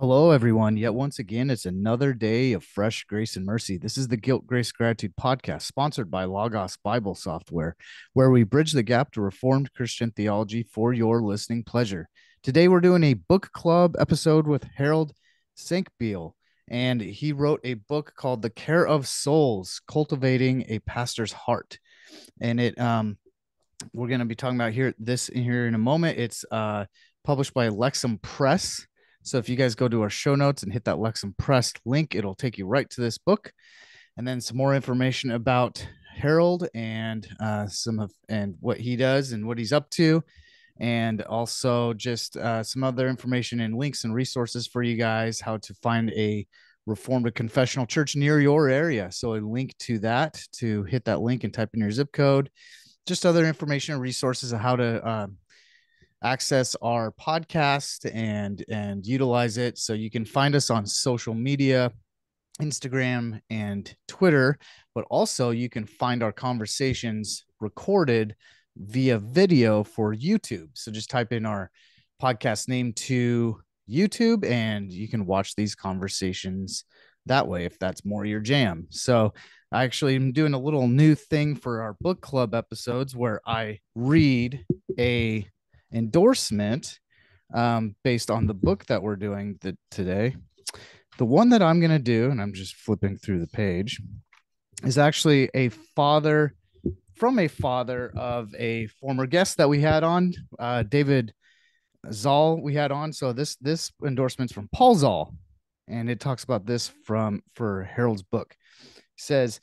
Hello, everyone. Yet once again, it's another day of fresh grace and mercy. This is the Guilt, Grace, Gratitude podcast, sponsored by Logos Bible Software, where we bridge the gap to Reformed Christian theology for your listening pleasure. Today, we're doing a book club episode with Harold Senkbeil, and he wrote a book called The Care of Souls Cultivating a Pastor's Heart. And it, um, we're going to be talking about here this here in a moment. It's uh, published by Lexham Press so if you guys go to our show notes and hit that Lexham Press link, it'll take you right to this book. And then some more information about Harold and uh, some of and what he does and what he's up to, and also just uh, some other information and links and resources for you guys how to find a reformed confessional church near your area. So a link to that to hit that link and type in your zip code. Just other information and resources of how to uh, access our podcast and and utilize it. So you can find us on social media instagram and twitter but also you can find our conversations recorded via video for youtube. So just type in our podcast name to youtube and you can watch these conversations that way if that's more your jam. So I actually am doing a little new thing for our book club episodes where I read a endorsement um, based on the book that we're doing the, today. The one that I'm going to do, and I'm just flipping through the page, is actually a father from a father of a former guest that we had on, uh, David Zahl. We had on. So this this endorsement's from Paul Zahl, and it talks about this from for Harold's book. It says,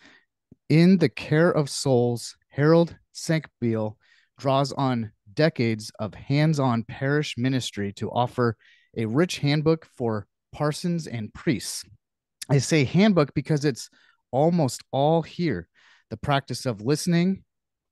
"In the care of souls, Harold Senkbeil draws on decades of hands on parish ministry to offer a rich handbook for parsons and priests. I say handbook because it's almost all here the practice of listening,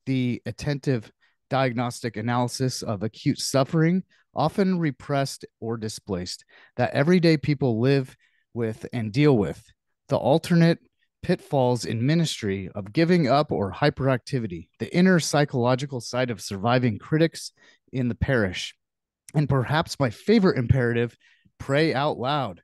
the attentive diagnostic analysis of acute suffering, often repressed or displaced, that everyday people live with and deal with, the alternate pitfalls in ministry of giving up or hyperactivity, the inner psychological side of surviving critics in the parish, and perhaps my favorite imperative pray out loud.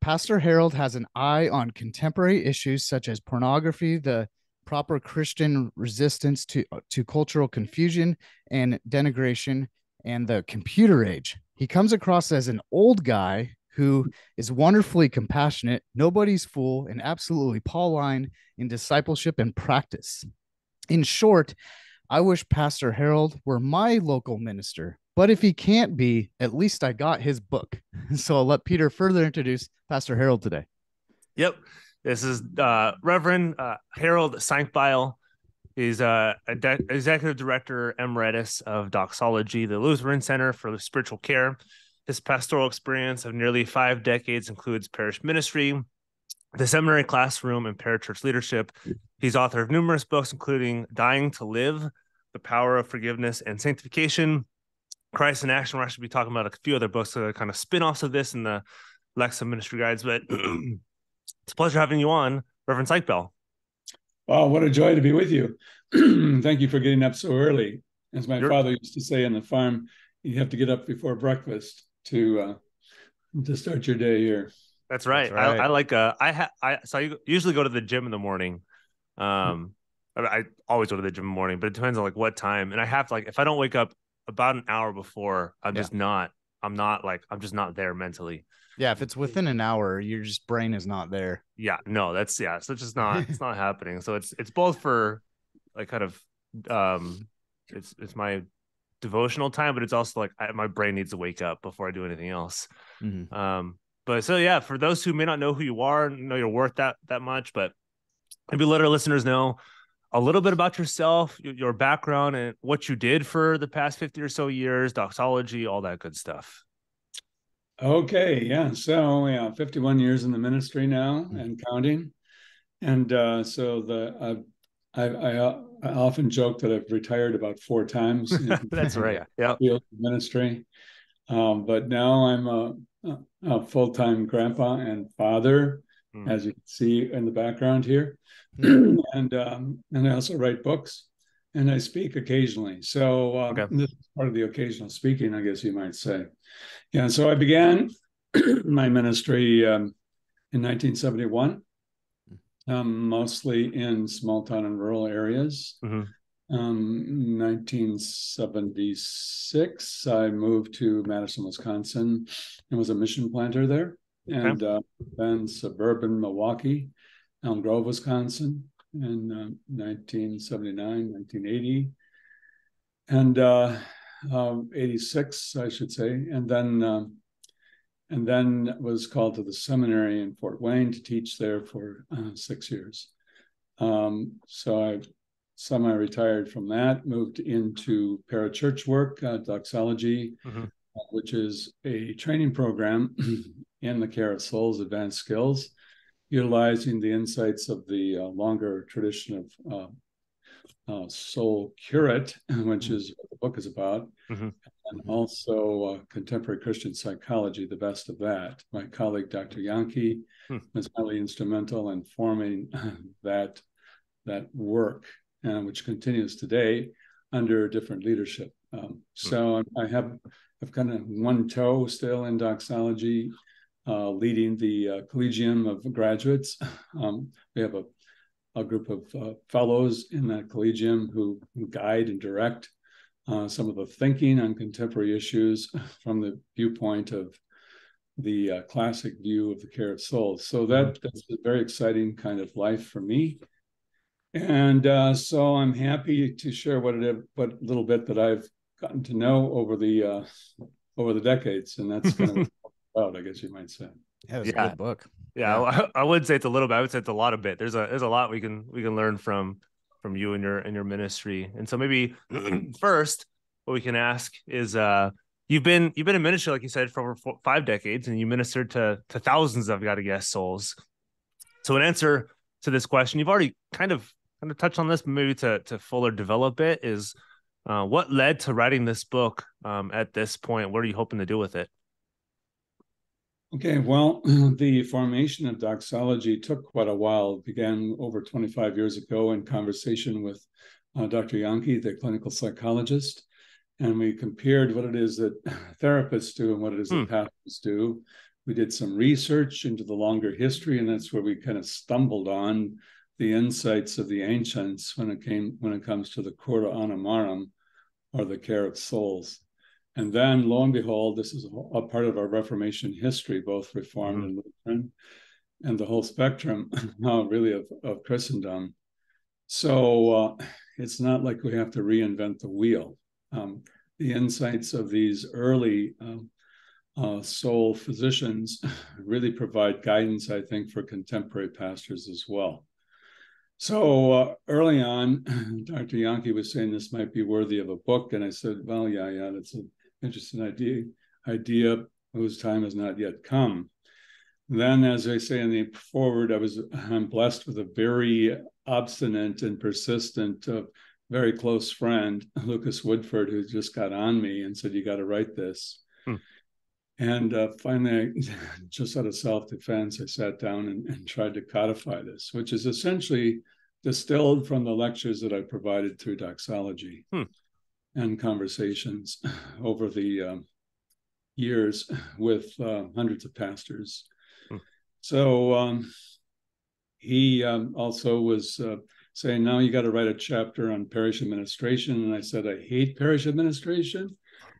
Pastor Harold has an eye on contemporary issues such as pornography, the proper Christian resistance to, to cultural confusion and denigration, and the computer age. He comes across as an old guy who is wonderfully compassionate, nobody's fool, and absolutely Pauline in discipleship and practice. In short, I wish Pastor Harold were my local minister, but if he can't be, at least I got his book. So I'll let Peter further introduce Pastor Harold today. Yep. This is uh, Reverend uh, Harold Senkbeil. He's uh, a de- executive director emeritus of Doxology, the Lutheran Center for Spiritual Care. His pastoral experience of nearly five decades includes parish ministry, the seminary classroom, and parachurch leadership. He's author of numerous books, including Dying to Live, The Power of Forgiveness and Sanctification, Christ in Action. We're actually be talking about a few other books that are kind of spin offs of this in the Lexham Ministry Guides. But it's a pleasure having you on, Reverend Senkbeil. Oh, what a joy to be with you. Thank you for getting up so early. As my You're... father used to say on the farm, you have to get up before breakfast to uh, to start your day here. That's right. That's right. I, I, like uh I ha I so I usually go to the gym in the morning. Um I, I, always go to the gym in the morning, but it depends on like what time. And I have to like if I don't wake up about an hour before, I'm yeah. just not I'm not like I'm just not there mentally. Yeah, if it's within an hour, your just brain is not there. Yeah, no, that's yeah, so it's just not it's not happening. So it's it's both for like kind of um it's it's my devotional time, but it's also like I, my brain needs to wake up before I do anything else. Mm-hmm. Um, but so yeah, for those who may not know who you are, know you're worth that that much, but maybe let our listeners know a little bit about yourself, your background, and what you did for the past fifty or so years, doxology, all that good stuff. Okay, yeah. So yeah, 51 years in the ministry now mm-hmm. and counting. And uh, so the uh, I, I, uh, I, often joke that I've retired about four times. That's right. Yeah. Ministry. Um, but now I'm a, a full time grandpa and father, mm. as you can see in the background here. Mm. and um, and I also write books and I speak occasionally. So uh, okay. this is part of the occasional speaking, I guess you might say. Yeah. So I began my ministry um, in 1971, um, mostly in small town and rural areas. Mm-hmm. Um, 1976, I moved to Madison, Wisconsin, and was a mission planter there, and okay. uh, then suburban Milwaukee, Elm Grove, Wisconsin, in uh, 1979, 1980, and uh, um, 86, I should say, and then um, and then was called to the seminary in Fort Wayne to teach there for uh, six years. Um, so I semi-retired from that, moved into parachurch work, uh, doxology, mm-hmm. uh, which is a training program in the care of souls, advanced skills, utilizing the insights of the uh, longer tradition of uh, soul curate, which mm-hmm. is what the book is about, mm-hmm. and also uh, contemporary Christian psychology, the best of that. My colleague, Dr. Yahnke, hmm. was highly instrumental in forming that that work uh, which continues today under different leadership. Um, hmm. so I have I've kind of one toe still in doxology, uh, leading the uh, Collegium of Graduates. Um, we have a, a group of uh, fellows in that collegium who guide and direct uh, some of the thinking on contemporary issues from the viewpoint of the uh, classic view of the care of souls. So that, hmm. that's a very exciting kind of life for me. And uh, so I'm happy to share what it what little bit that I've gotten to know over the uh, over the decades, and that's kind of about, I guess you might say. Yeah, it's yeah. a good book. Yeah, yeah. I, I would say it's a little bit. I would say it's a lot of bit. There's a there's a lot we can we can learn from from you and your and your ministry. And so maybe first, what we can ask is, uh, you've been you've been in ministry like you said for over four, five decades, and you ministered to to thousands of got to guess souls. So in answer to this question, you've already kind of kind of touch on this, maybe to to fuller develop it, is uh, what led to writing this book um, at this point? What are you hoping to do with it? Okay, well, the formation of doxology took quite a while. It began over 25 years ago in conversation with uh, Dr. Yahnke, the clinical psychologist, and we compared what it is that therapists do and what it is hmm. that pastors do. We did some research into the longer history, and that's where we kind of stumbled on the insights of the ancients when it came when it comes to the cura animarum or the care of souls. And then lo and behold, this is a part of our Reformation history, both Reformed mm-hmm. and Lutheran, and the whole spectrum uh, really of, of Christendom. So uh, it's not like we have to reinvent the wheel. Um, the insights of these early um, uh, soul physicians really provide guidance, I think, for contemporary pastors as well. So uh, early on, Dr. Yahnke was saying this might be worthy of a book, and I said, "Well, yeah, yeah, that's an interesting idea. Idea whose time has not yet come." Then, as I say in the forward, I was I'm blessed with a very obstinate and persistent, uh, very close friend, Lucas Woodford, who just got on me and said, "You got to write this." Hmm. And uh, finally, just out of self defense, I sat down and, and, tried to codify this, which is essentially distilled from the lectures that I provided through doxology hmm. And conversations over the um, years with uh, hundreds of pastors. Hmm. So um, he um, also was uh, saying, now you got to write a chapter on parish administration. And I said, I hate parish administration.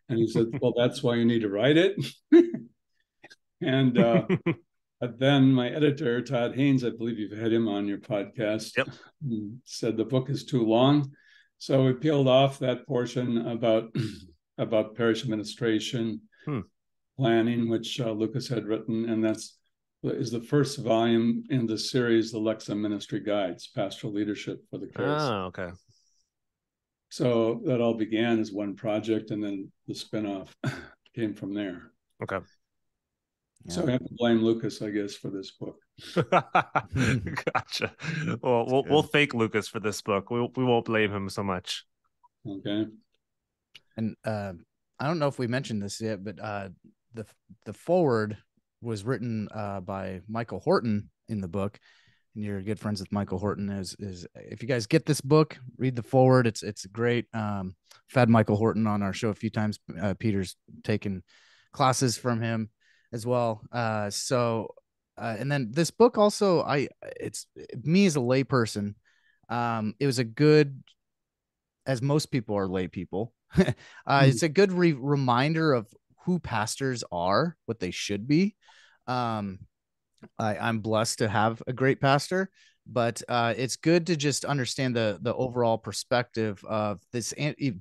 And he said, Well, that's why you need to write it. and uh, then my editor, Todd Hains, I believe you've had him on your podcast, yep. said the book is too long. So we peeled off that portion about about parish administration hmm. planning, which uh, Lucas had written, and that's is the first volume in the series, the Lexham Ministry Guides, Pastoral Leadership for the Charis. Oh, okay. So that all began as one project, and then the spinoff came from there. Okay. Yeah. So I have to blame Lucas, I guess, for this book. gotcha. Well, we'll we'll thank Lucas for this book. We we won't blame him so much. Okay. And uh, I don't know if we mentioned this yet, but uh, the the forward was written uh, by Michael Horton in the book, and you're good friends with Michael Horton. Is is if you guys get this book, read the forward. It's it's great. Um, I've had Michael Horton on our show a few times. Uh, Peter's taken classes from him. as well. Uh, so, uh, and then this book also, I it's me as a layperson. Um, it was a good, as most people are lay people. uh, mm. It's a good re- reminder of who pastors are, what they should be. Um, I, I'm blessed to have a great pastor, but uh, it's good to just understand the the overall perspective of this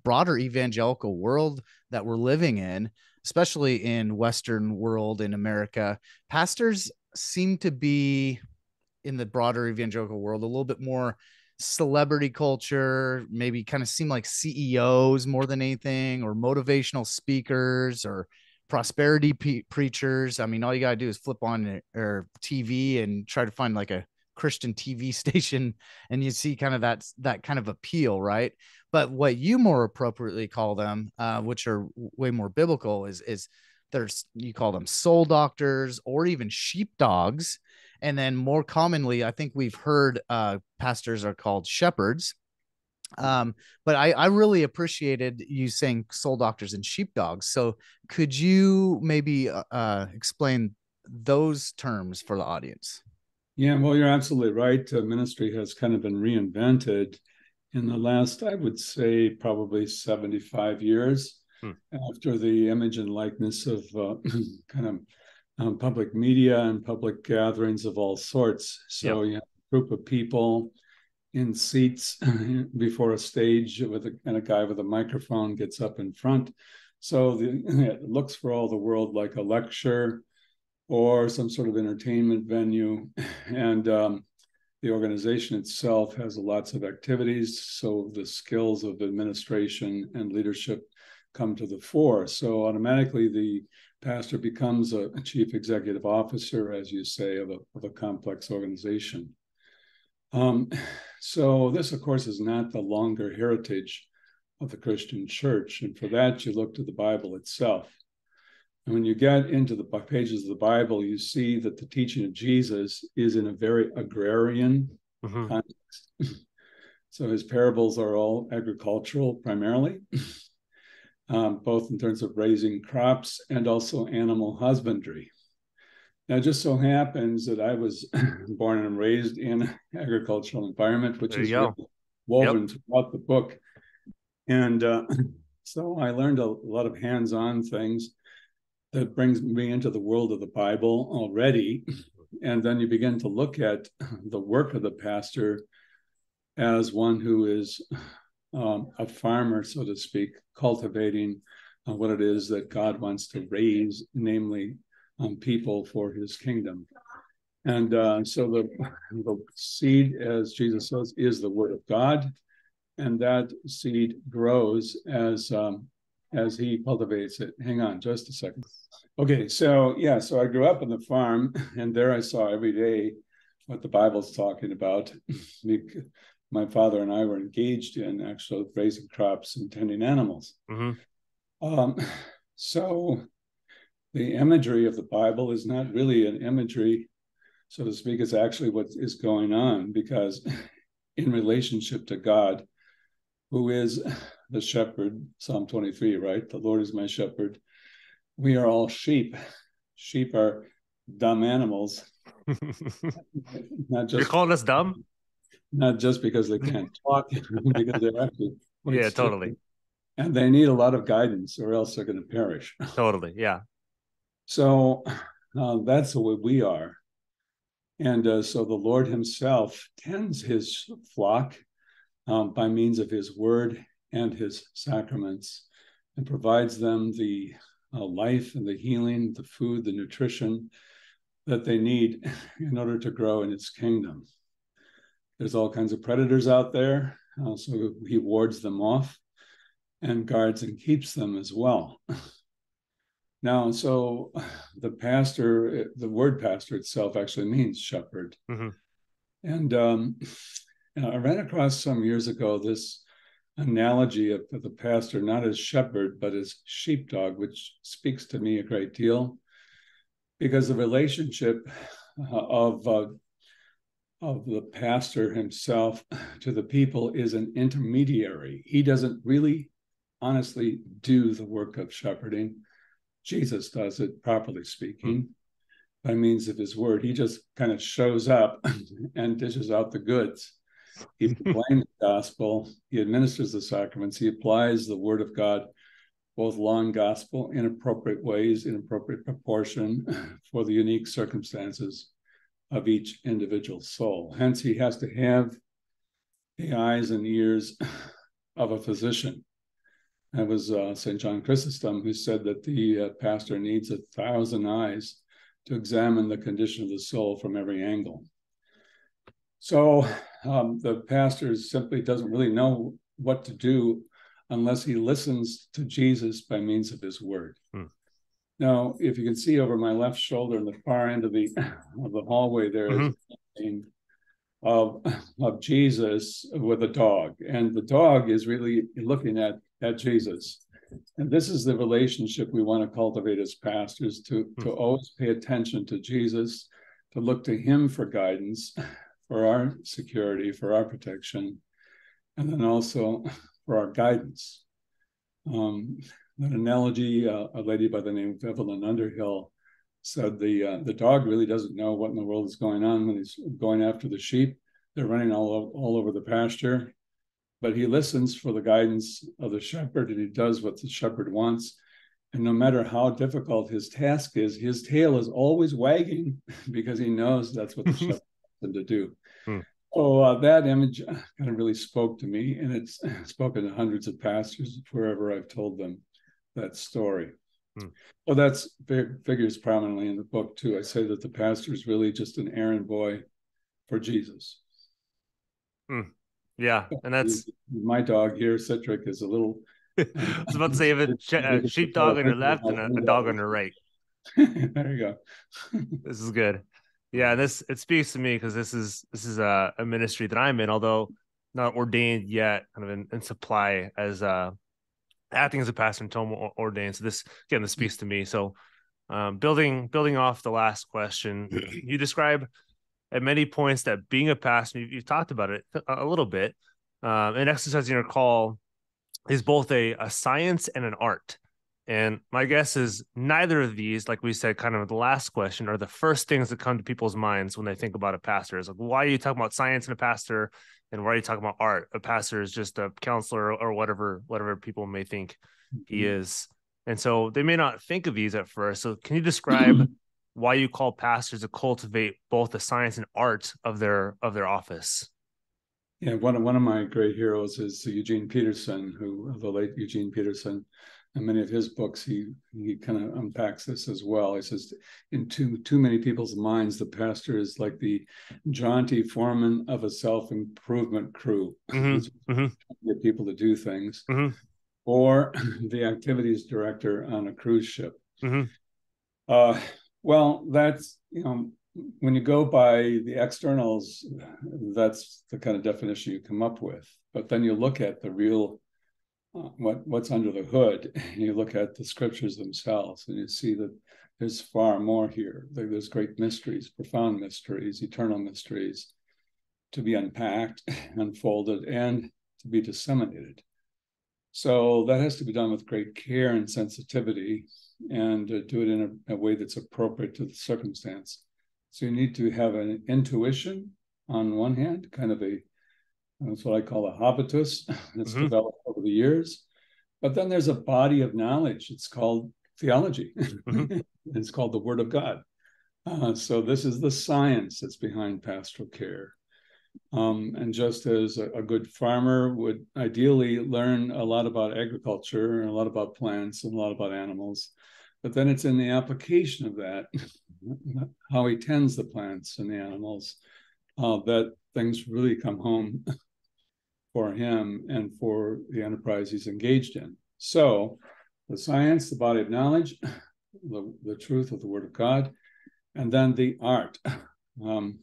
broader evangelical world that we're living in especially in western world in america pastors seem to be in the broader evangelical world a little bit more celebrity culture maybe kind of seem like ceos more than anything or motivational speakers or prosperity pe- preachers i mean all you got to do is flip on or tv and try to find like a Christian TV station and you see kind of that that kind of appeal, right? But what you more appropriately call them, uh, which are way more biblical, is is there's you call them soul doctors or even sheepdogs, and then more commonly, I think we've heard uh, pastors are called shepherds. Um, but I, I really appreciated you saying soul doctors and sheepdogs. So could you maybe uh, uh explain those terms for the audience? Yeah, well, you're absolutely right. Uh, ministry has kind of been reinvented in the last, I would say, probably 75 years hmm. after the image and likeness of uh, kind of um, public media and public gatherings of all sorts. So yep. you have a group of people in seats before a stage with a, and a guy with a microphone gets up in front. So the, it looks for all the world like a lecture or some sort of entertainment venue. And um, the organization itself has lots of activities. So the skills of administration and leadership come to the fore. So automatically the pastor becomes a, chief executive officer, as you say, of a, of a complex organization. Um, so this, of course, is not the longer heritage of the Christian church. And for that, you look to the Bible itself. And when you get into the pages of the Bible, you see that the teaching of Jesus is in a very agrarian mm-hmm. context. so his parables are all agricultural primarily, um, both in terms of raising crops and also animal husbandry. Now, it just so happens that I was born and raised in an agricultural environment, which is really woven yep. throughout the book. And uh, so I learned a, a lot of hands on things that brings me into the world of the Bible already. And then you begin to look at the work of the pastor as one who is um, a farmer, so to speak, cultivating uh, what it is that God wants to raise, namely um, people for his kingdom. And uh, so the, the seed, as Jesus says, is the word of God. And that seed grows as um, as he cultivates it. Hang on just a second. Okay, so yeah, so I grew up on the farm, and there I saw every day what the Bible's talking about. My father and I were engaged in actually raising crops and tending animals. Mm-hmm. Um, so the imagery of the Bible is not really an imagery, so to speak, it's actually what is going on because in relationship to God, who is the shepherd, Psalm 23, right? The Lord is my shepherd. We are all sheep. Sheep are dumb animals. not just You're calling us dumb? Not just because they can't talk, because they're actually Yeah, totally. And they need a lot of guidance or else they're going to perish. Totally. Yeah. So uh, that's the way we are. And uh, so the Lord Himself tends His flock um, by means of His word and his sacraments and provides them the uh, life and the healing, the food, the nutrition that they need in order to grow in its kingdom. There's all kinds of predators out there, uh, so he wards them off and guards and keeps them as well. now, so the pastor, the word pastor itself actually means shepherd. Mm-hmm. And um, I ran across some years ago this analogy of, of the pastor not as shepherd but as sheepdog, which speaks to me a great deal, because the relationship uh, of uh, of the pastor himself to the people is an intermediary. He doesn't really, honestly, do the work of shepherding. Jesus does it, properly speaking, mm-hmm. by means of his word. He just kind of shows up and dishes out the goods. He proclaims the gospel, he administers the sacraments, he applies the word of God, both law and gospel, in appropriate ways, in appropriate proportion for the unique circumstances of each individual soul. Hence, he has to have the eyes and ears of a physician. That was uh, St. John Chrysostom who said that the uh, pastor needs a thousand eyes to examine the condition of the soul from every angle. So um, the pastor simply doesn't really know what to do unless he listens to Jesus by means of his word. Hmm. Now, if you can see over my left shoulder in the far end of the of the hallway, there mm-hmm. is of of Jesus with a dog, and the dog is really looking at at Jesus. And this is the relationship we want to cultivate as pastors to mm-hmm. to always pay attention to Jesus, to look to Him for guidance, for our security, for our protection, and then also for our guidance. Um, an analogy, uh, a lady by the name of Evelyn Underhill said the uh, the dog really doesn't know what in the world is going on when he's going after the sheep. They're running all all over the pasture, but he listens for the guidance of the shepherd and he does what the shepherd wants. And no matter how difficult his task is, his tail is always wagging because he knows that's what the shepherd wants him to do. Hmm. So uh, that image kind of really spoke to me, and it's spoken to hundreds of pastors wherever I've told them that story. Hmm. Well, that's figures prominently in the book too. I say that the pastor is really just an errand boy for Jesus. Hmm. Yeah, and that's my dog here. Citric is a little. I was about to say, if a sheepdog on your left and a, a dog on your right. there you go. this is good. Yeah, this it speaks to me because this is this is a, a ministry that I'm in, although not ordained yet, kind of in, in supply as uh acting as a pastor until ordained. So this again, this speaks to me. So um, building building off the last question, you describe at many points that being a pastor, you've, you've talked about it a, little bit, um, and exercising your call is both a, a science and an art. And my guess is neither of these, like we said, kind of the last question, are the first things that come to people's minds when they think about a pastor. Is like, why are you talking about science and a pastor? And why are you talking about art? A pastor is just a counselor or whatever, whatever people may think mm-hmm. he is. And so they may not think of these at first. So can you describe why you call pastors to cultivate both the science and art of their of their office? Yeah, one of one of my great heroes is Eugene Peterson, who the late Eugene Peterson, in many of his books, he he kind of unpacks this as well. He says, in too too many people's minds, the pastor is like the jaunty foreman of a self improvement crew, mm-hmm. mm-hmm. get people to do things, mm-hmm. or the activities director on a cruise ship. Mm-hmm. Uh, well, that's you know when you go by the externals, that's the kind of definition you come up with. But then you look at the real what what's under the hood and you look at the scriptures themselves and you see that there's far more here. There's great mysteries profound mysteries eternal mysteries to be unpacked unfolded and to be disseminated. So that has to be done with great care and sensitivity and uh, do it in a, a way that's appropriate to the circumstance. So you need to have an intuition on one hand kind of a that's what I call a habitus that's mm-hmm. developed over the years. But then there's a body of knowledge. It's called theology. Mm-hmm. it's called the Word of God. Uh, so this is the science that's behind pastoral care. Um, and just as a, a, good farmer would ideally learn a lot about agriculture and a lot about plants and a lot about animals, but then it's in the application of that, how he tends the plants and the animals, uh, that things really come home for him and for the enterprise he's engaged in. So, the science, the body of knowledge, the, the truth of the Word of God, and then the art. Um,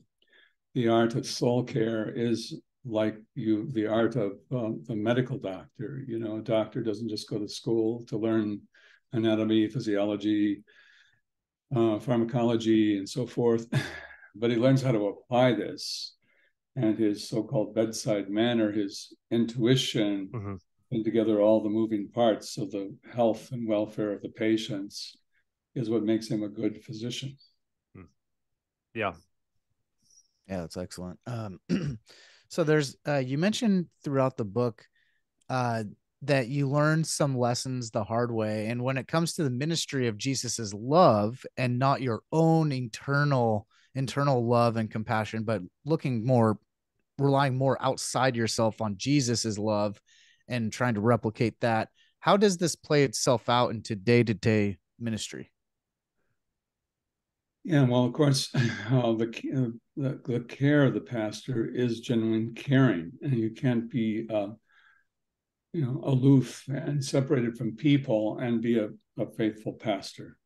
the art of soul care is like you, the art of um, the medical doctor. You know, a doctor doesn't just go to school to learn anatomy, physiology, uh, pharmacology, and so forth, but he learns how to apply this and his so-called bedside manner, his intuition, mm-hmm. and together all the moving parts of the health and welfare of the patients is what makes him a good physician. Hmm. Yeah. Yeah, that's excellent. Um, so there's uh, you mentioned throughout the book uh, that you learn some lessons the hard way, and when it comes to the ministry of Jesus's love and not your own internal internal love and compassion, but looking more relying more outside yourself on Jesus's love and trying to replicate that. How does this play itself out into day to day ministry? Yeah, well, of course, uh, the, the, the care of the pastor is genuine caring, and you can't be, uh, you know, aloof and separated from people and be a, a faithful pastor.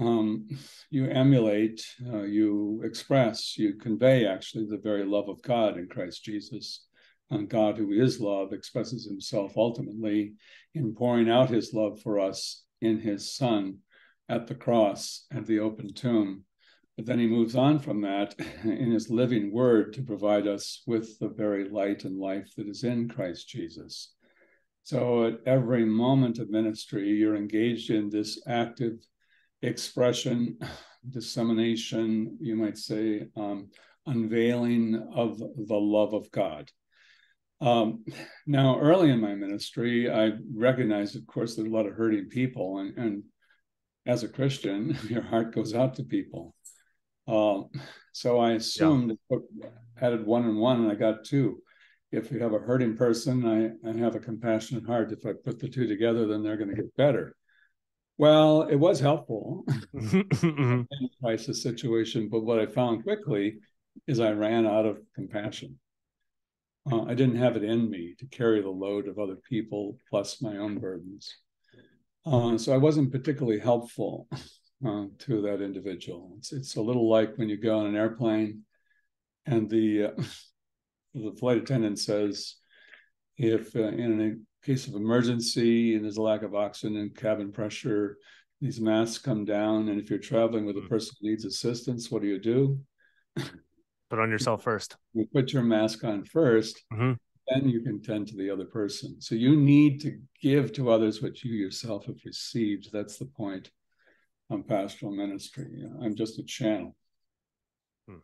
Um, you emulate, uh, you express, you convey actually the very love of God in Christ Jesus. And God, who is love, expresses himself ultimately in pouring out his love for us in his Son at the cross at the open tomb. But then he moves on from that in his living word to provide us with the very light and life that is in Christ Jesus. So at every moment of ministry, you're engaged in this active expression, dissemination, you might say, um, unveiling of the love of God. Um, now, early in my ministry, I recognized, of course, there's a lot of hurting people, and, and as a Christian, your heart goes out to people. Um, so I assumed yeah. added one and one, and I got two. If you have a hurting person, I, I have a compassionate heart. If I put the two together, then they're going to get better. Well, it was helpful in a crisis situation, but what I found quickly is I ran out of compassion. Uh, I didn't have it in me to carry the load of other people plus my own burdens. Uh, so I wasn't particularly helpful uh, to that individual. It's it's a little like when you go on an airplane, and the uh, the flight attendant says, if uh, in a case of emergency and there's a lack of oxygen and cabin pressure, these masks come down, and if you're traveling with a mm-hmm. person who needs assistance, what do you do? Put on yourself first. You put your mask on 1st mm-hmm then you can tend to the other person. So you need to give to others what you yourself have received. That's the point on pastoral ministry. I'm just a channel. Hmm.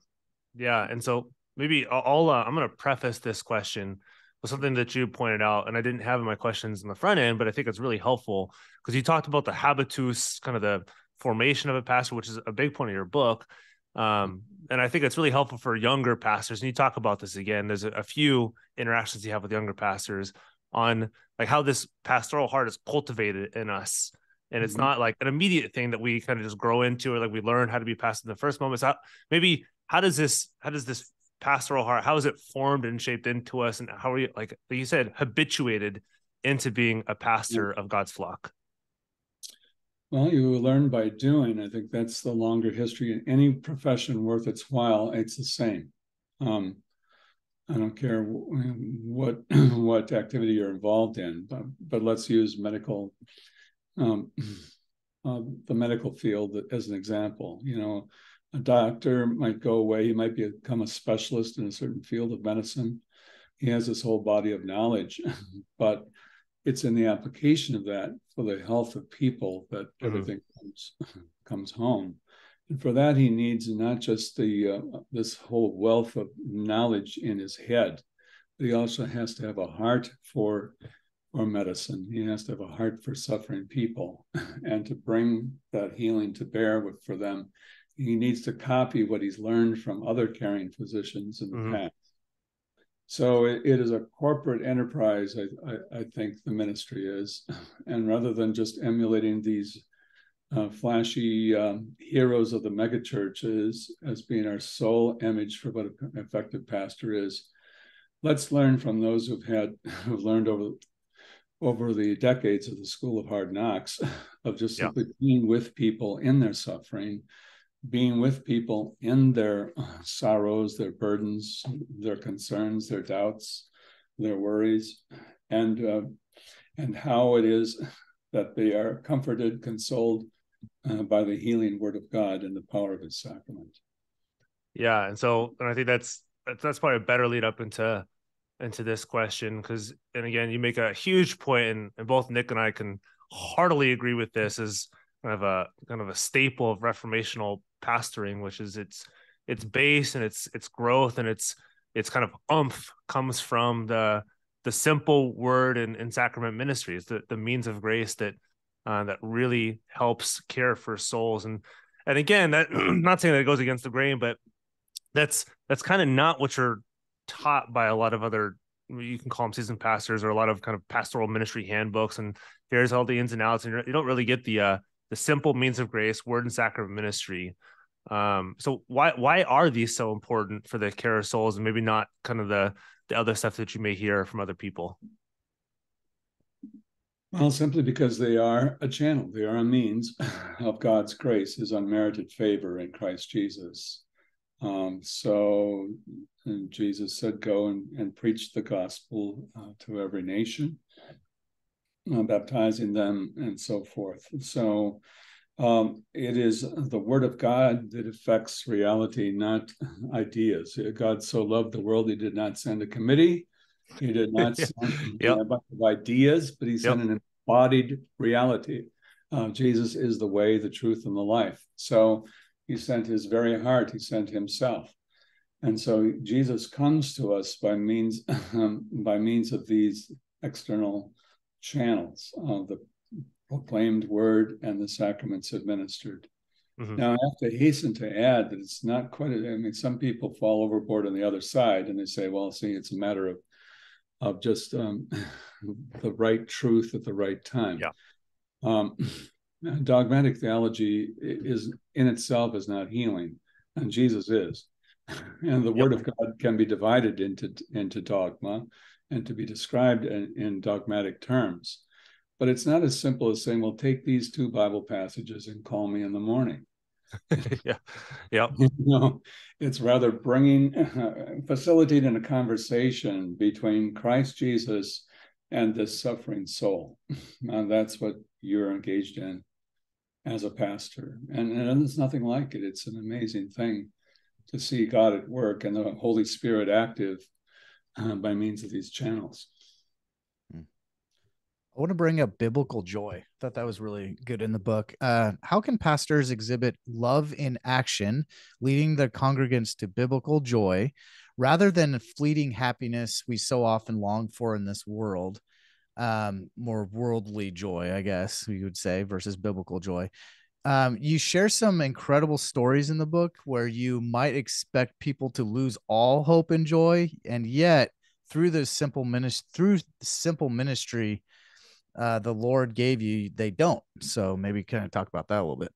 Yeah, and so maybe I'll uh, I'm going to preface this question with something that you pointed out, and I didn't have in my questions in the front end, but I think it's really helpful because you talked about the habitus, kind of the formation of a pastor, which is a big point of your book. Um, and I think it's really helpful for younger pastors. And you talk about this again. There's a, a, few interactions you have with younger pastors on like how this pastoral heart is cultivated in us. And it's mm-hmm. not like an immediate thing that we kind of just grow into or like we learn how to be pastor in the first moment. So how, maybe how does this how does this pastoral heart how is it formed and shaped into us and how are you like, you said habituated into being a pastor of God's flock? Well, you learn by doing. I think that's the longer history in any profession worth its while. It's the same. Um, I don't care what what activity you're involved in, but, but let's use medical, um, uh, the medical field as an example. You know, a doctor might go away; he might become a specialist in a certain field of medicine. He has this whole body of knowledge, but it's in the application of that for the health of people that mm-hmm. everything comes comes home and for that he needs not just the uh, this whole wealth of knowledge in his head but he also has to have a heart for for medicine he has to have a heart for suffering people and to bring that healing to bear with, for them he needs to copy what he's learned from other caring physicians in the mm-hmm. past so it, it is a corporate enterprise, I, I, I, think the ministry is. And rather than just emulating these uh, flashy um, heroes of the megachurches as being our sole image for what an effective pastor is, let's learn from those who've had who've learned over over the decades of the school of hard knocks of just simply being with people in their suffering being with people in their sorrows, their burdens, their concerns, their doubts, their worries, and uh, and how it is that they are comforted, consoled uh, by the healing word of God and the power of His sacrament. Yeah, and so and I think that's that's probably a better lead up into into this question because and again you make a huge point and, and both Nick and I can heartily agree with this is kind of a kind of a staple of reformational pastoring, which is its its base and its its growth and its its kind of umph comes from the the simple word and, and sacrament ministries, the, the means of grace that uh, that really helps care for souls. And and again, that not saying that it goes against the grain, but that's that's kind of not what you're taught by a lot of other you can call them seasoned pastors or a lot of kind of pastoral ministry handbooks and here's all the ins and outs and you don't really get the uh the simple means of grace word and sacrament ministry. Um so why why are these so important for the care of souls and maybe not kind of the the other stuff that you may hear from other people? Well simply because they are a channel they are a means of god's grace his unmerited favor in christ jesus. Um, so Jesus said, Go and, and preach the gospel uh, to every nation, uh, baptizing them and so forth. So um, it is the word of God that affects reality, not ideas. God so loved the world, he did not send a committee. He did not send yep. a bunch of ideas, but he sent yep. an embodied reality. Uh, Jesus is the way, the truth, and the life. So he sent his very heart, he sent himself. And so Jesus comes to us by means by means of these external channels of the proclaimed word and the sacraments administered. Mm-hmm. Now, I have to hasten to add that it's not quite. A, I mean, some people fall overboard on the other side, and they say, "Well, see, it's a matter of of just um, the right truth at the right time." Yeah. Um, dogmatic theology is in itself is not healing, and Jesus is. And the yep. Word of God can be divided into into dogma and to be described in, in dogmatic terms. But it's not as simple as saying, "Well, take these two Bible passages and call me in the morning." yeah, yeah. You know, it's rather bringing, uh, facilitating a conversation between Christ Jesus and this suffering soul. and that's what you're engaged in as a pastor. And, and there's nothing like it. It's an amazing thing to see God at work and the Holy Spirit active uh, by means of these channels. Hmm. I want to bring up biblical joy. I thought that was really good in the book. Uh, how can pastors exhibit love in action, leading the congregants to biblical joy rather than fleeting happiness we so often long for in this world? um, more worldly joy, I guess you would say, versus biblical joy. Um, you share some incredible stories in the book where you might expect people to lose all hope and joy, and yet through the simple ministry, through simple ministry, uh, the Lord gave you, they don't. So maybe kind of talk about that a little bit.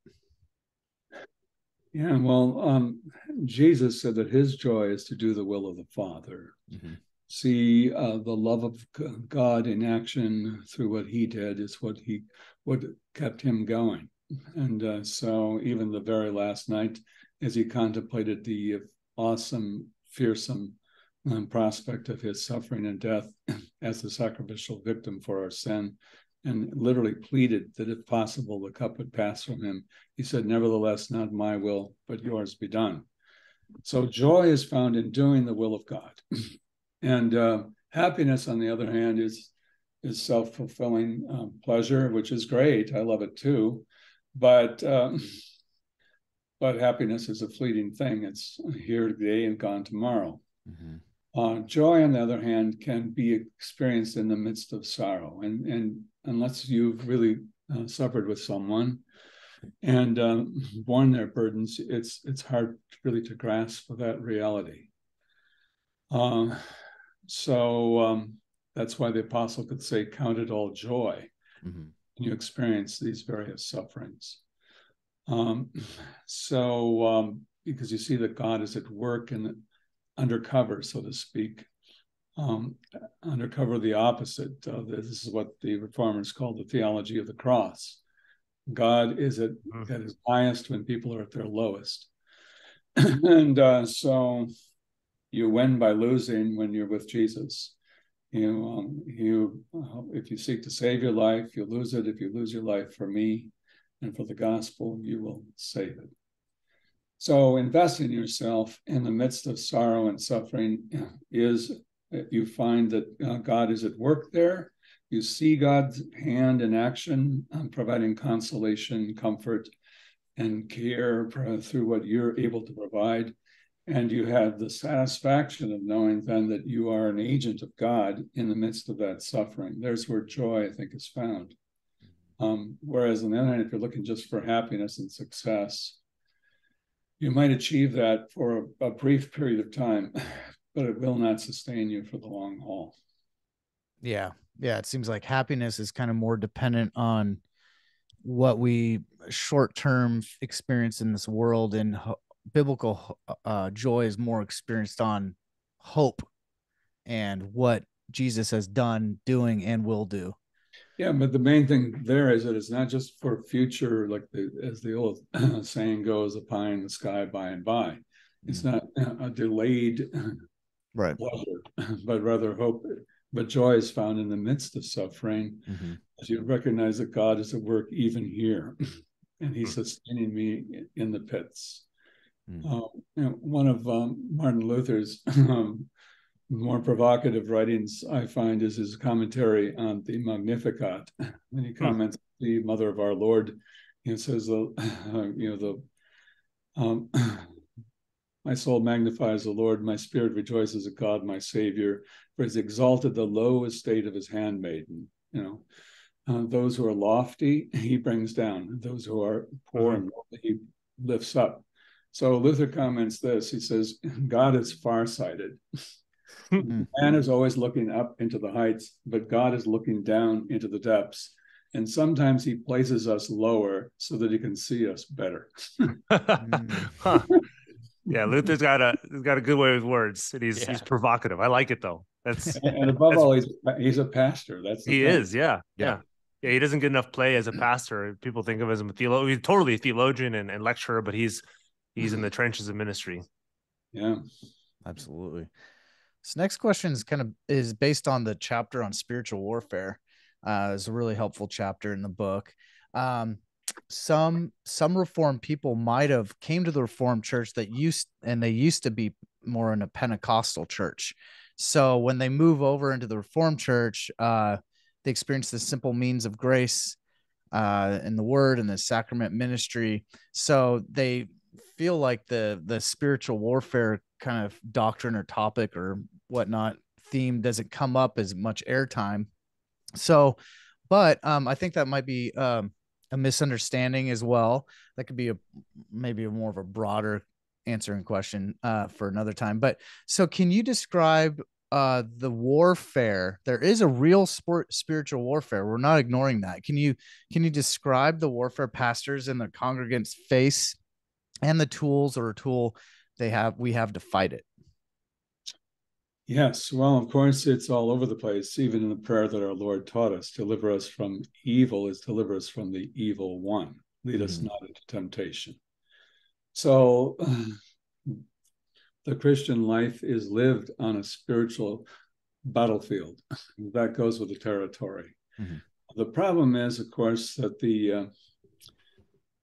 Yeah, well, um, Jesus said that his joy is to do the will of the Father. Mm-hmm see uh, the love of God in action through what he did is what he what kept him going. And uh, so even the very last night, as he contemplated the awesome, fearsome um, prospect of his suffering and death as the sacrificial victim for our sin, and literally pleaded that if possible the cup would pass from him, he said, Nevertheless, not my will, but yours be done. So joy is found in doing the will of God. And uh, happiness, on the other hand, is is self fulfilling um, pleasure, which is great. I love it too, but um, but happiness is a fleeting thing. It's here today and gone tomorrow. Mm-hmm. Uh, joy, on the other hand, can be experienced in the midst of sorrow, and and unless you've really uh, suffered with someone and um, borne their burdens, it's it's hard really to grasp that reality. Uh, so um, that's why the apostle could say, Count it all joy. Mm-hmm. You experience these various sufferings. Um, so, um, because you see that God is at work and undercover, so to speak, um, undercover the opposite. Uh, this is what the reformers call the theology of the cross. God is at, mm-hmm. at his highest when people are at their lowest. and uh, so you win by losing when you're with Jesus. You, um, you, uh, if you seek to save your life, you lose it. If you lose your life for me and for the gospel, you will save it. So, invest in yourself in the midst of sorrow and suffering is you find that uh, God is at work there, you see God's hand in action, um, providing consolation, comfort, and care through what you're able to provide. And you have the satisfaction of knowing then that you are an agent of God in the midst of that suffering. There's where joy, I think, is found. Um, whereas on the other hand, if you're looking just for happiness and success, you might achieve that for a, a brief period of time, but it will not sustain you for the long haul. Yeah. Yeah. It seems like happiness is kind of more dependent on what we short term experience in this world, and biblical uh, joy is more experienced on hope and what Jesus has done, doing, and will do. Yeah, but the main thing there is that it's not just for future, like the as the old saying goes, a pie in the sky by and by. It's mm-hmm. not a delayed right pleasure, but rather hope. But joy is found in the midst of suffering, mm-hmm. as you recognize that God is at work even here, and He's mm-hmm. sustaining me in the pits. Mm-hmm. Uh, you know, one of um, Martin Luther's um, more provocative writings I find is his commentary on the Magnificat. When he hmm. comments hmm. the Mother of our Lord, he says, uh, you know, the um, my soul magnifies the Lord, my spirit rejoices at God, my Savior, for he's exalted the low estate of his handmaiden. You know, uh, those who are lofty, he brings down. Those who are poor mm-hmm. he lifts up. So Luther comments this. He says, God is farsighted. Hmm. Man is always looking up into the heights, but God is looking down into the depths. And sometimes he places us lower so that he can see us better. huh. Yeah, Luther's got a he's got a good way with words. And he's yeah. he's provocative. I like it though. That's and above that's, all, he's he's a pastor. That's he thing. is. Yeah, yeah, yeah. He doesn't get enough play as a pastor. People think of him as a theologian. He's totally a theologian and, and lecturer, but he's he's in the trenches of ministry. Yeah, absolutely. This next question is kind of is based on the chapter on spiritual warfare. Uh, it's a really helpful chapter in the book. Um, some some reformed people might have came to the reformed church that used and they used to be more in a pentecostal church so when they move over into the reformed church uh, they experience the simple means of grace uh, in the word and the sacrament ministry so they feel like the the spiritual warfare kind of doctrine or topic or whatnot theme doesn't come up as much airtime. So, but um, I think that might be um, a misunderstanding as well. That could be a maybe a more of a broader answering question uh, for another time. But so, can you describe uh, the warfare? There is a real sport spiritual warfare. We're not ignoring that. Can you can you describe the warfare pastors and the congregants face and the tools or tool they have we have to fight it? Yes, well, of course, it's all over the place, even in the prayer that our Lord taught us deliver us from evil is deliver us from the evil one, lead mm-hmm. us not into temptation. So, the Christian life is lived on a spiritual battlefield. that goes with the territory. Mm-hmm. The problem is, of course, that the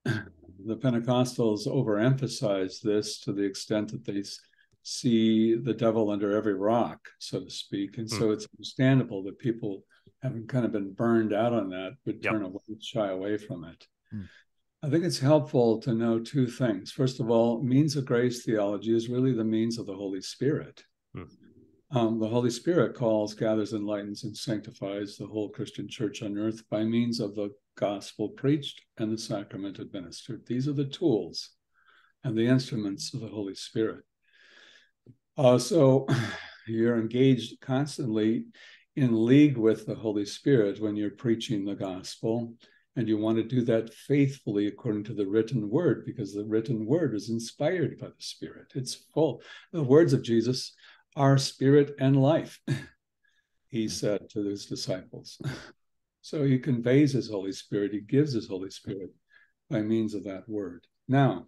uh, the Pentecostals overemphasize this to the extent that they see the devil under every rock, so to speak. And mm. so it's understandable that people, having kind of been burned out on that, would yep. turn away, shy away from it. Mm. I think it's helpful to know two things. First of all, means of grace theology is really the means of the Holy Spirit. Mm. Um, the Holy Spirit calls, gathers, enlightens, and sanctifies the whole Christian church on earth by means of the gospel preached and the sacrament administered. These are the tools and the instruments of the Holy Spirit. Uh, so you're engaged constantly in league with the Holy Spirit when you're preaching the gospel. And you want to do that faithfully according to the written word, because the written word is inspired by the Spirit. It's full. The words of Jesus are spirit and life, he hmm. said to his disciples. So he conveys his Holy Spirit, he gives his Holy Spirit by means of that word. Now,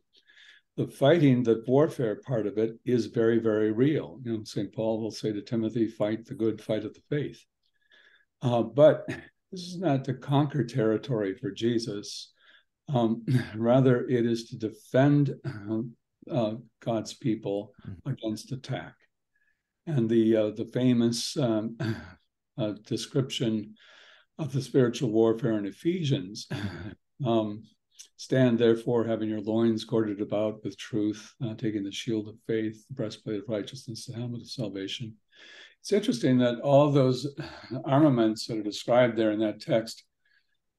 the fighting, the warfare part of it is very, very real. You know, St. Paul will say to Timothy, fight the good fight of the faith. Uh, but this is not to conquer territory for Jesus. Um, rather, it is to defend uh, uh, God's people hmm. against attack. And the uh, the famous um, uh, description of the spiritual warfare in Ephesians. um, Stand therefore, having your loins girded about with truth, uh, taking the shield of faith, the breastplate of righteousness, the helmet of salvation. It's interesting that all those armaments that are described there in that text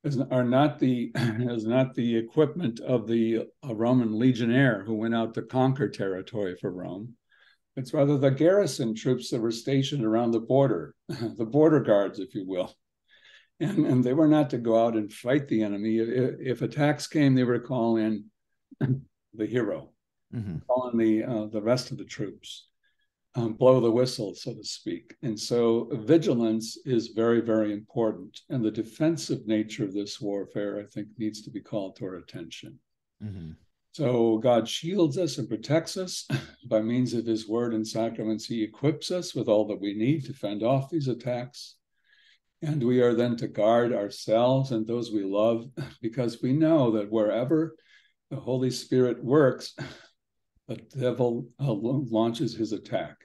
is, are not the is not the equipment of the Roman legionnaire who went out to conquer territory for Rome. It's rather the garrison troops that were stationed around the border, the border guards, if you will and, and they were not to go out and fight the enemy. If, if attacks came, they were to call in the hero, mm-hmm. call in the uh, the rest of the troops, um, blow the whistle, so to speak. And so vigilance is very, very important. And the defensive nature of this warfare, I think, needs to be called to our attention. Mm-hmm. So God shields us and protects us by means of his word and sacraments. He equips us with all that we need to fend off these attacks. And we are then to guard ourselves and those we love because we know that wherever the Holy Spirit works, the devil uh, launches his attack.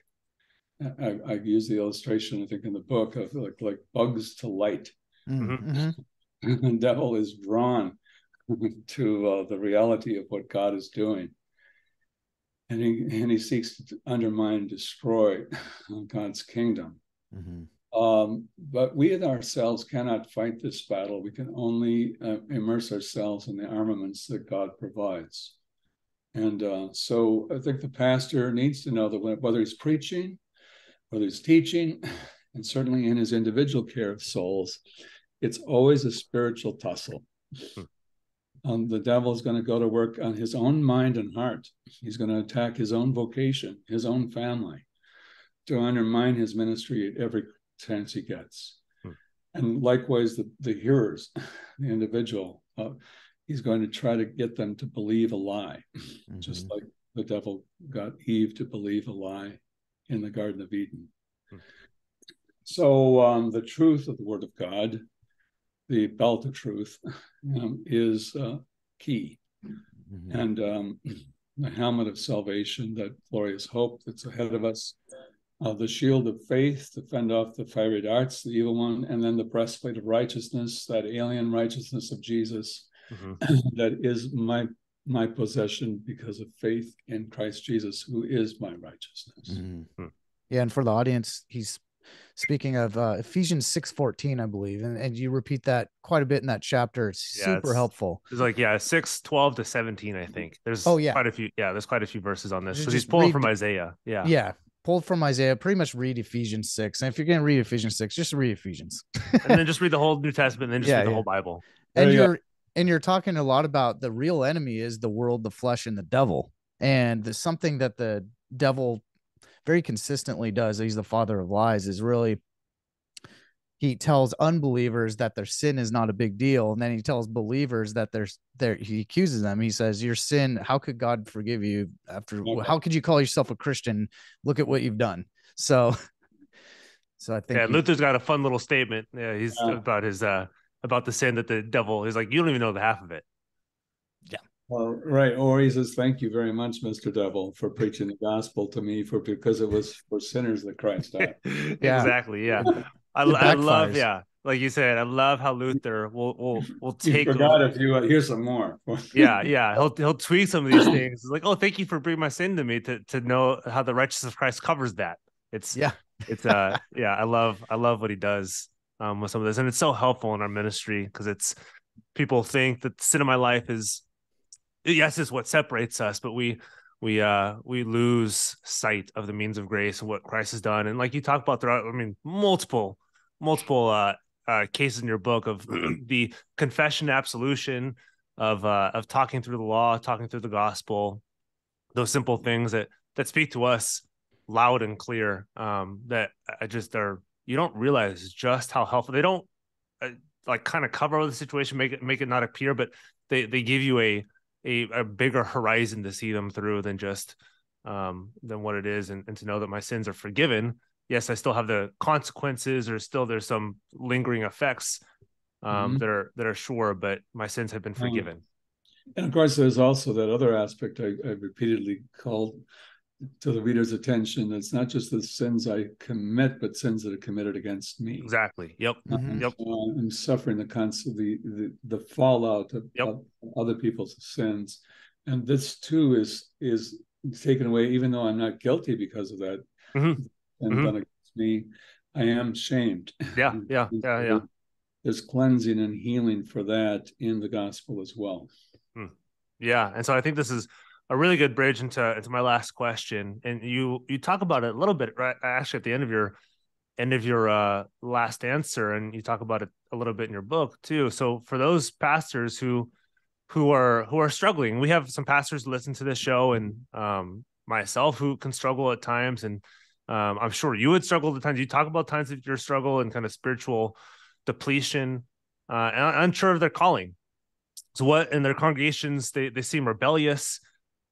I, I use the illustration, I think, in the book of like, like bugs to light. Mm-hmm. mm-hmm. the devil is drawn to uh, the reality of what God is doing. And he, and he seeks to undermine and destroy God's kingdom. Mm-hmm. Um, but we ourselves cannot fight this battle. We can only uh, immerse ourselves in the armaments that God provides. And uh, so I think the pastor needs to know that whether he's preaching, whether he's teaching, and certainly in his individual care of souls, it's always a spiritual tussle. Hmm. Um, the devil is going to go to work on his own mind and heart. He's going to attack his own vocation, his own family, to undermine his ministry at every chance he gets. Hmm. And likewise, the, the hearers, the individual, uh, he's going to try to get them to believe a lie, mm-hmm. just like the devil got Eve to believe a lie in the Garden of Eden. Hmm. So, um, the truth of the Word of God, the belt of truth, um, is uh, key. Mm-hmm. And um, the helmet of salvation, that glorious hope that's ahead of us, uh, the shield of faith to fend off the fiery darts, the evil one, and then the breastplate of righteousness, that alien righteousness of Jesus, mm-hmm. that is my my possession because of faith in Christ Jesus, who is my righteousness. Mm-hmm. Yeah, and for the audience, he's speaking of uh, Ephesians six fourteen, I believe, and, and you repeat that quite a bit in that chapter. It's yeah, super it's, helpful. It's like yeah, six twelve to seventeen, I think. There's oh yeah, quite a few. Yeah, there's quite a few verses on this. So he's pulling read, from Isaiah. Yeah, yeah, pulled from Isaiah, pretty much read Ephesians 6. And if you're going to read Ephesians 6, just read Ephesians. and then just read the whole New Testament and then just yeah, read the yeah. whole Bible. And you're and you're talking a lot about the real enemy is the world, the flesh, and the devil. And the, something that the devil very consistently does, he's the father of lies, is really he tells unbelievers that their sin is not a big deal and then he tells believers that there's there he accuses them he says your sin how could god forgive you after how could you call yourself a christian look at what you've done so so i think yeah he, luther's got a fun little statement yeah he's yeah. about his uh about the sin that the devil is like you don't even know the half of it yeah well, right. Or he says, "Thank you very much, Mister Devil, for preaching the gospel to me, for because it was for sinners that Christ died." yeah. Exactly. Yeah. I, I love, yeah, like you said, I love how Luther will will will take. You forgot if you uh, here's some more. yeah, yeah, he'll he'll tweak some of these things. It's like, oh, thank you for bringing my sin to me to to know how the righteousness of Christ covers that. It's yeah, it's uh yeah, I love I love what he does um with some of this, and it's so helpful in our ministry because it's people think that the sin of my life is yes is what separates us, but we we uh we lose sight of the means of grace and what Christ has done, and like you talk about throughout, I mean, multiple multiple uh, uh, cases in your book of the confession absolution of uh, of talking through the law, talking through the gospel, those simple things that that speak to us loud and clear. Um, that I just are you don't realize just how helpful they don't uh, like kind of cover the situation, make it make it not appear, but they they give you a a, a bigger horizon to see them through than just um, than what it is, and, and to know that my sins are forgiven yes, I still have the consequences, or still there's some lingering effects um, mm-hmm. that are that are sure, but my sins have been forgiven. And of course, there's also that other aspect I, I repeatedly called to the reader's attention it's not just the sins I commit, but sins that are committed against me. Exactly. Yep. Mm-hmm. Yep. So I'm suffering the constant the, the, the fallout of, yep. of, other people's sins, and this too is is taken away. Even though I'm not guilty because of that, mm-hmm. And mm-hmm. done against me, I am shamed. Yeah. Yeah. Yeah. Yeah. There's cleansing and healing for that in the gospel as well. Hmm. Yeah, and so I think this is a really good bridge into into my last question. And you you talk about it a little bit right actually at the end of your end of your uh, last answer, and you talk about it a little bit in your book too. So for those pastors who who are who are struggling, we have some pastors listen to this show, and um, myself who can struggle at times, and um, I'm sure you would struggle at times. You talk about times of your struggle and kind of spiritual depletion, uh, and unsure of their calling. So what in their congregations they they seem rebellious.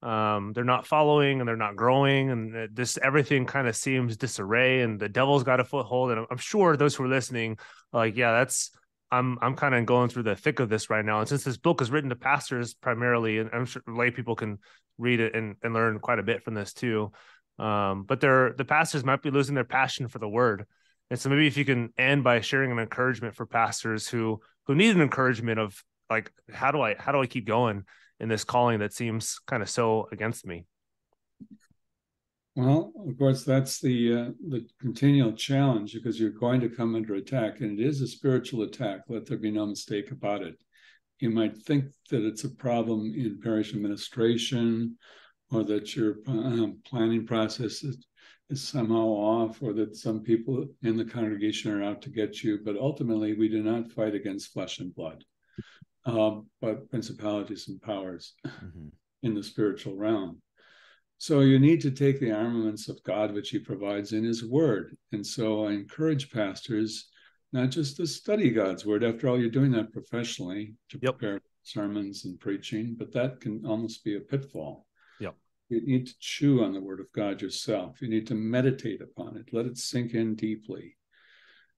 Um, they're not following and they're not growing. And this everything kind of seems disarray and the devil's got a foothold. And I'm sure those who are listening like yeah that's I'm I'm kind of going through the thick of this right now. And since this book is written to pastors primarily and I'm sure lay people can read it and, and learn quite a bit from this too um, but they're the pastors might be losing their passion for the word and so maybe if you can end by sharing an encouragement for pastors who who need an encouragement of like how do I how do I keep going in this calling that seems kind of so against me? Well, of course, that's the uh, the continual challenge because you're going to come under attack, and it is a spiritual attack. Let there be no mistake about it. You might think that it's a problem in parish administration, or that your uh, planning process is, is somehow off, or that some people in the congregation are out to get you. But ultimately, we do not fight against flesh and blood um, but principalities and powers mm-hmm. in the spiritual realm. So you need to take the armaments of God, which He provides in His Word. And so I encourage pastors not just to study God's Word. After all, you're doing that professionally to yep. prepare sermons and preaching, but that can almost be a pitfall. You need to chew on the Word of God yourself. You need to meditate upon it. Let it sink in deeply.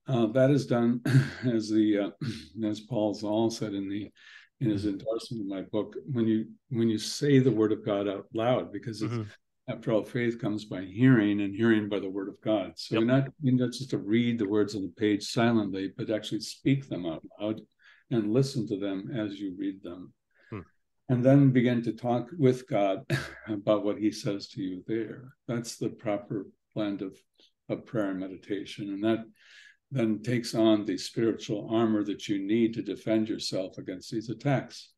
Uh, that is done as the uh, as Paul Zahl said in the in his mm-hmm. endorsement of my book when you when you say the word of God out loud because mm-hmm. after all faith comes by hearing and hearing by the word of God. So yep. you're not you're not just to read the words on the page silently, but actually speak them out loud and listen to them as you read them. Hmm. And then begin to talk with God about what he says to you there. That's the proper blend of, of prayer and meditation. And that then takes on the spiritual armor that you need to defend yourself against these attacks.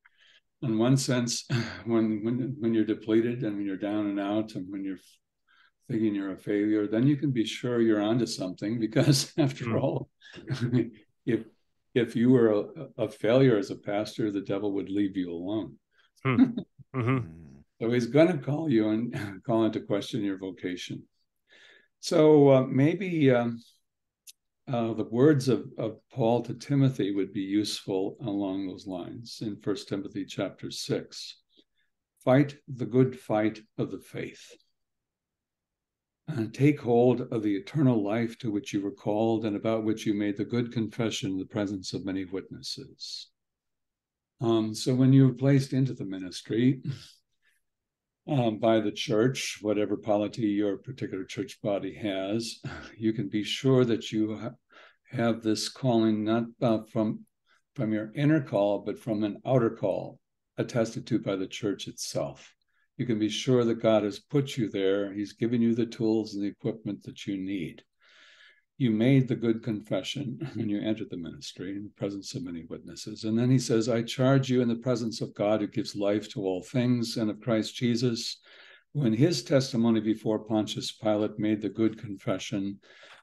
In one sense, when when when you're depleted and when you're down and out and when you're thinking you're a failure, then you can be sure you're onto something because after mm. all, if if you were a, a, failure as a pastor, the devil would leave you alone. Mm. Mm-hmm. so he's going to call you and call into question your vocation. So uh, maybe um, uh, the words of, of Paul to Timothy would be useful along those lines in First Timothy chapter 6. Fight the good fight of the faith. And take hold of the eternal life to which you were called and about which you made the good confession in the presence of many witnesses. Um, so when you are placed into the ministry, um, by the church, whatever polity your particular church body has, you can be sure that you ha- have this calling not uh, from from your inner call, but from an outer call attested to by the church itself. You can be sure that God has put you there. He's given you the tools and the equipment that you need you made the good confession and you entered the ministry in the presence of many witnesses. And then he says, I charge you in the presence of God who gives life to all things and of Christ Jesus, who in his testimony before Pontius Pilate made the good confession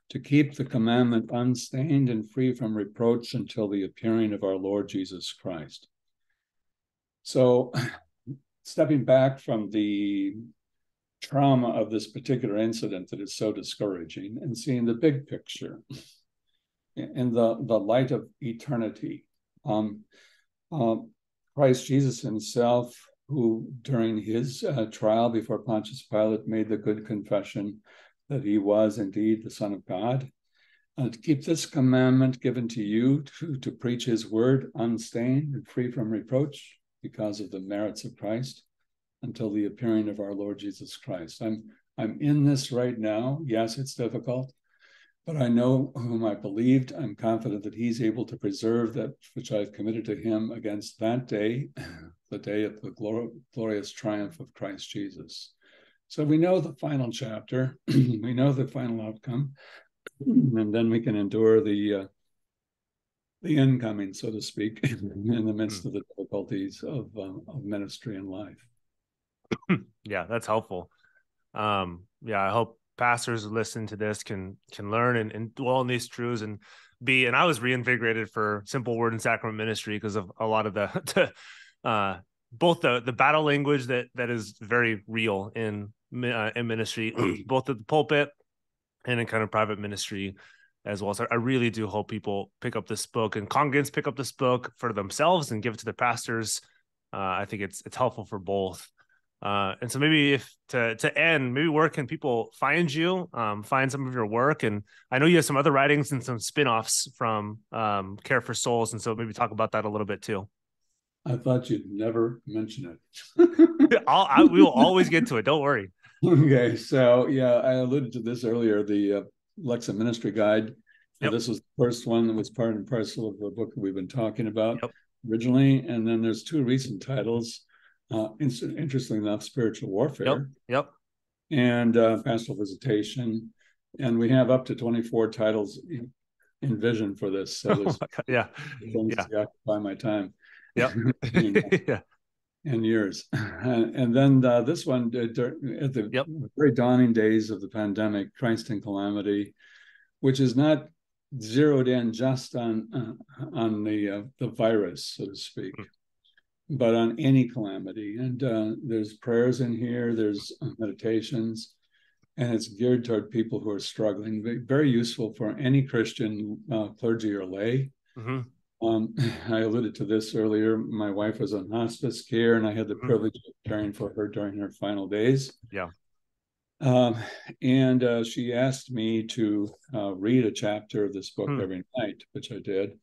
to keep the commandment unstained and free from reproach until the appearing of our Lord Jesus Christ. So, stepping back from the trauma of this particular incident that is so discouraging and seeing the big picture in the, the light of eternity. Um, uh, Christ Jesus himself, who during his uh, trial before Pontius Pilate made the good confession that he was indeed the Son of God, uh, to keep this commandment given to you to, to preach his word unstained and free from reproach because of the merits of Christ until the appearing of our Lord Jesus Christ. I'm I'm in this right now. Yes, it's difficult, but I know whom I believed. I'm confident that he's able to preserve that which I've committed to him against that day, the day of the glor- glorious triumph of Christ Jesus. So we know the final chapter, we know the final outcome, and then we can endure the uh, the incoming, so to speak, in the midst of the difficulties of uh, of ministry and life. Yeah, that's helpful. Um, yeah, I hope pastors who listen to this can can learn and, and dwell on these truths and be. And I was reinvigorated for Simple Word and Sacrament ministry because of a lot of the, the uh, both the the battle language that that is very real in uh, in ministry, both at the pulpit and in kind of private ministry as well. So I really do hope people pick up this book and congregants pick up this book for themselves and give it to their pastors. Uh, I think it's it's helpful for both. Uh, and so maybe if to to end, maybe where can people find you, um, find some of your work? And I know you have some other writings and some spin-offs from um, Care for Souls, and so maybe talk about that a little bit too. I thought you'd never mention it. I'll, I, we will always get to it. Don't worry. Okay, so yeah, I alluded to this earlier. The uh, Lexham Ministry Guide. Yep. this was the first one that was part and parcel of the book that we've been talking about yep. originally, and then there's two recent titles. Uh, interestingly enough, spiritual warfare. Yep. yep. And uh, pastoral visitation, and we have up to 24 titles in, in vision for this. So oh yeah, yeah. occupy my time. Yep. yeah and years. And, then uh, this one at the yep. very dawning days of the pandemic, Christ and Calamity, which is not zeroed in just on uh, on the uh, the virus, so to speak, mm. But on any calamity. And uh, there's prayers in here, there's meditations, and it's geared toward people who are struggling. Very useful for any Christian uh, clergy or lay. Mm-hmm. Um, I alluded to this earlier. My wife was on hospice care, and I had the mm-hmm. privilege of caring for her during her final days. Yeah. Um, and uh, she asked me to uh, read a chapter of this book hmm. every night, which I did.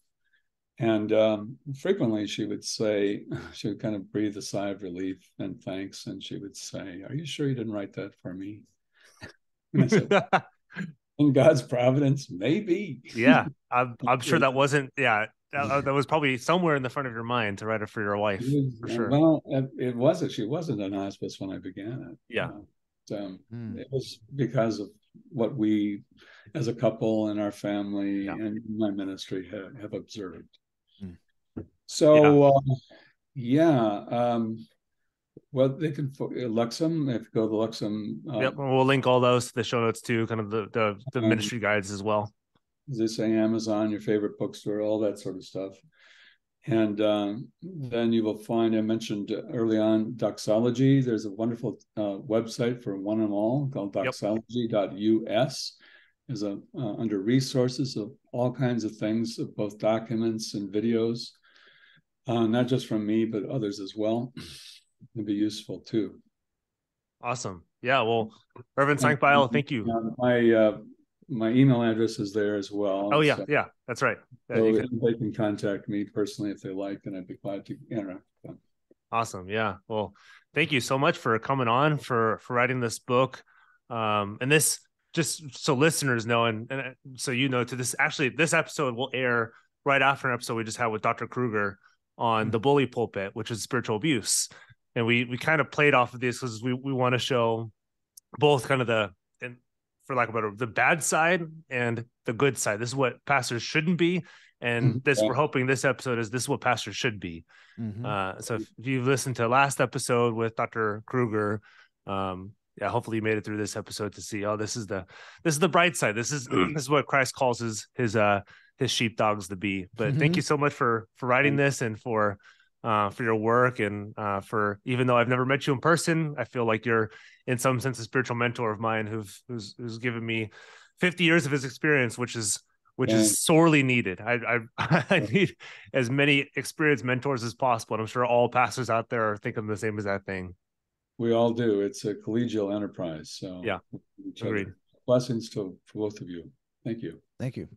And um, frequently she would say, she would kind of breathe a sigh of relief and thanks. And she would say, Are you sure you didn't write that for me? And I said, In God's providence, maybe. Yeah. I'm, I'm sure that wasn't, yeah, that, uh, that was probably somewhere in the front of your mind to write it for your wife was, for sure. Well, it wasn't. She wasn't in hospice when I began it. Yeah. Um, hmm. It was because of what we, as a couple and our family yeah. and my ministry, have, have observed. So, yeah. Uh, yeah um, well, they can Lexham if you go to Lexham. Uh, yep, we'll link all those to the show notes too, kind of the the, the um, ministry guides as well as they say, Amazon, your favorite bookstore, all that sort of stuff. And um, then you will find, I mentioned early on, Doxology. There's a wonderful uh, website for one and all called doxology.us. Is a uh, under resources of all kinds of things, of both documents and videos, uh, not just from me, but others as well. It'd be useful too. Awesome. Yeah. Well, Reverend Senkbeil, thank you. My uh, my email address is there as well. Oh yeah, so, yeah, that's right. Yeah, so can... they can contact me personally if they like, and I'd be glad to interact with them. Awesome. Yeah. Well, thank you so much for coming on for for writing this book. Um, and this just so listeners know, and, and so you know, to this actually this episode will air right after an episode we just had with Dr. Kruger on mm-hmm. the bully pulpit, which is spiritual abuse. And we we kind of played off of this because we we want to show both kind of the and for lack of a better, the bad side and the good side. This is what pastors shouldn't be. And mm-hmm. this, we're hoping this episode is this is what pastors should be. Mm-hmm. Uh, so if, if, you've listened to last episode with Dr. Kruger, um, yeah, hopefully you made it through this episode to see, oh, this is the, this is the bright side. This is, this is what Christ calls his, his, uh, his sheepdogs to be. But mm-hmm. thank you so much for, for writing this and for, uh, for your work and uh, for even though I've never met you in person, I feel like you're in some sense a spiritual mentor of mine who's who's, who's given me 50 years of his experience, which is which yeah. is sorely needed. I, I I need as many experienced mentors as possible, and I'm sure all pastors out there are thinking the same as that thing. We all do. It's a collegial enterprise. So yeah, agreed. Blessings to, to both of you. Thank you. Thank you.